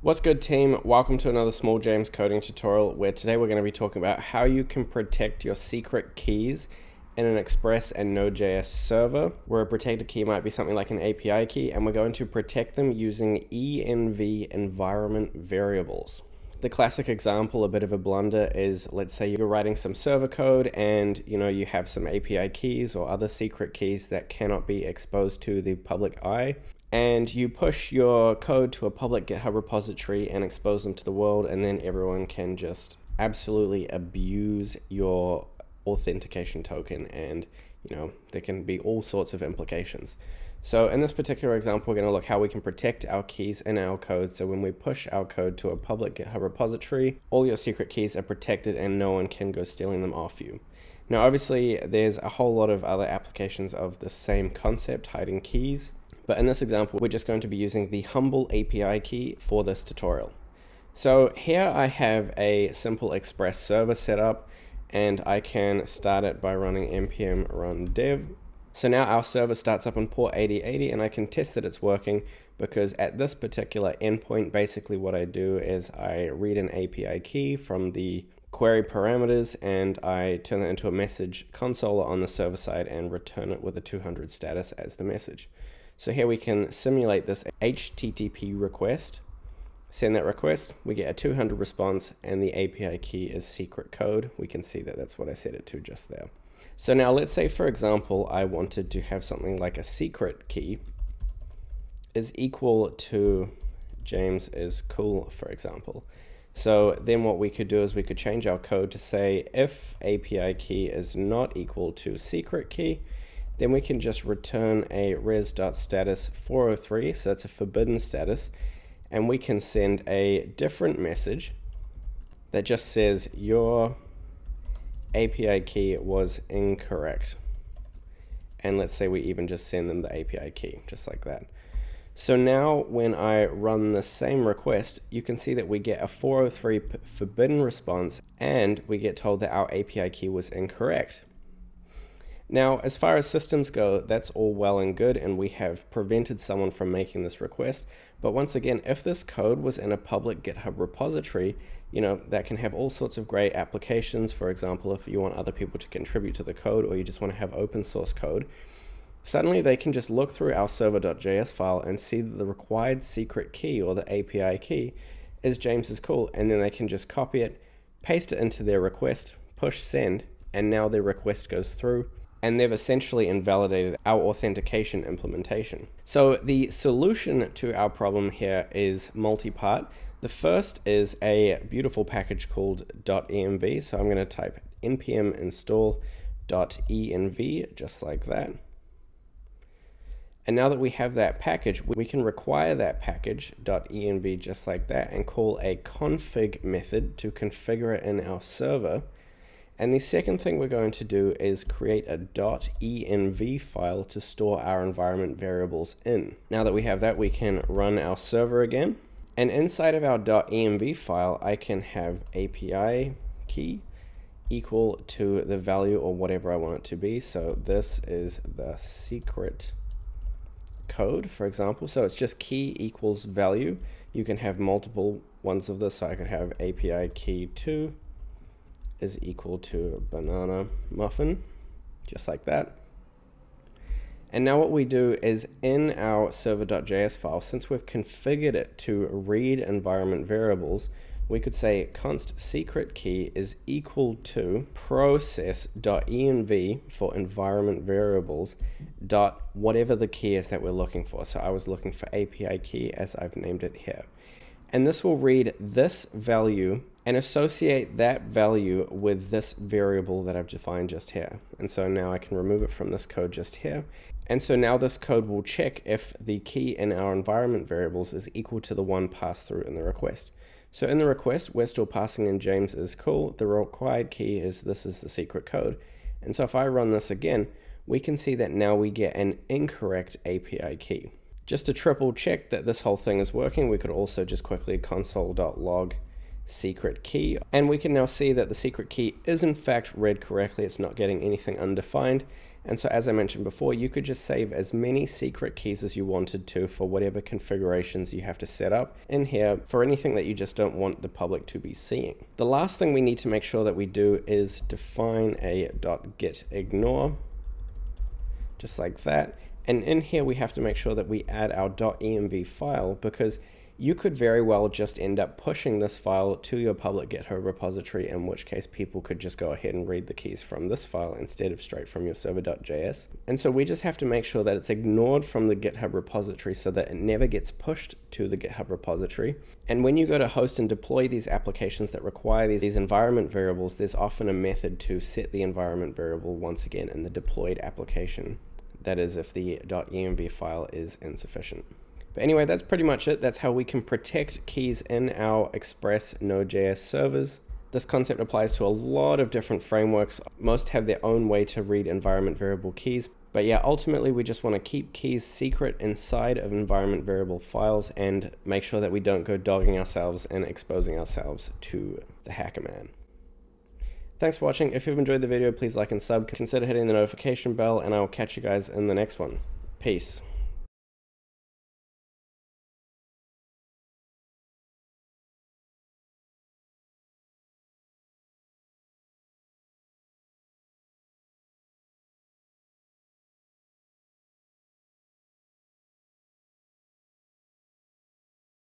What's good team? Welcome to another Smoljames coding tutorial where today we're going to be talking about how you can protect your secret keys in an Express and Node.js server where a protected key might be something like an API key and we're going to protect them using env environment variables. The classic example, a bit of a blunder, is let's say you're writing some server code and you know you have some API keys or other secret keys that cannot be exposed to the public eye and you push your code to a public GitHub repository and expose them to the world, and then everyone can just absolutely abuse your authentication token, and you know there can be all sorts of implications. So in this particular example, we're going to look how we can protect our keys in our code. So when we push our code to a public GitHub repository, all your secret keys are protected and no one can go stealing them off you. Now, obviously, there's a whole lot of other applications of the same concept, hiding keys. But in this example, we're just going to be using the Humble API key for this tutorial. So here I have a simple Express server set up and I can start it by running npm run dev. So now our server starts up on port 8080 and I can test that it's working because at this particular endpoint, basically what I do is I read an API key from the query parameters and I turn that into a message console on the server side and return it with a 200 status as the message. So here we can simulate this HTTP request, send that request, we get a 200 response, and the API key is secret code. We can see that that's what I set it to just there. So now let's say, for example, I wanted to have something like a secret key is equal to James is cool, for example. So then what we could do is we could change our code to say if API key is not equal to secret key, then we can just return a res.status 403, so that's a forbidden status, and we can send a different message that just says your API key was incorrect. And let's say we even just send them the API key, just like that. So now when I run the same request, you can see that we get a 403 forbidden response and we get told that our API key was incorrect. Now, as far as systems go, that's all well and good, and we have prevented someone from making this request. But once again, if this code was in a public GitHub repository, you know, that can have all sorts of great applications. For example, if you want other people to contribute to the code or you just want to have open source code, suddenly they can just look through our server.js file and see that the required secret key or the API key is James's cool, and then they can just copy it, paste it into their request, push send, and now their request goes through and they've essentially invalidated our authentication implementation. So the solution to our problem here is multi-part. The first is a beautiful package called dotenv. So I'm going to type npm install dotenv just like that. And now that we have that package, we can require that package dotenv just like that and call a config method to configure it in our server. And the second thing we're going to do is create a .env file to store our environment variables in. Now that we have that, we can run our server again. And inside of our .env file, I can have API key equal to the value or whatever I want it to be. So this is the secret code, for example. So it's just key equals value. You can have multiple ones of this. So I could have API key 2 is equal to banana muffin, just like that. And now what we do is in our server.js file, since we've configured it to read environment variables, we could say const secret key is equal to process.env for environment variables dot whatever the key is that we're looking for. So I was looking for API key as I've named it here. And this will read this value and associate that value with this variable that I've defined just here. And so now I can remove it from this code just here. And so now this code will check if the key in our environment variables is equal to the one passed through in the request. So in the request, we're still passing in James is cool. The required key is this is the secret code. And so if I run this again, we can see that now we get an incorrect API key. Just to triple check that this whole thing is working, we could also just quickly console.log secret key. And we can now see that the secret key is in fact read correctly. It's not getting anything undefined. And so as I mentioned before, you could just save as many secret keys as you wanted to for whatever configurations you have to set up in here for anything that you just don't want the public to be seeing. The last thing we need to make sure that we do is define a .gitignore, just like that. And in here, we have to make sure that we add our .env file because you could very well just end up pushing this file to your public GitHub repository, in which case people could just go ahead and read the keys from this file instead of straight from your server.js. And so we just have to make sure that it's ignored from the GitHub repository so that it never gets pushed to the GitHub repository. And when you go to host and deploy these applications that require these, these environment variables, there's often a method to set the environment variable once again in the deployed application. That is if the .env file is insufficient. But anyway, that's pretty much it. That's how we can protect keys in our Express Node.js servers. This concept applies to a lot of different frameworks. Most have their own way to read environment variable keys. But yeah, ultimately we just want to keep keys secret inside of environment variable files and make sure that we don't go dogging ourselves and exposing ourselves to the hacker man. Thanks for watching. If you've enjoyed the video, please like and sub. Consider hitting the notification bell and I will catch you guys in the next one. Peace.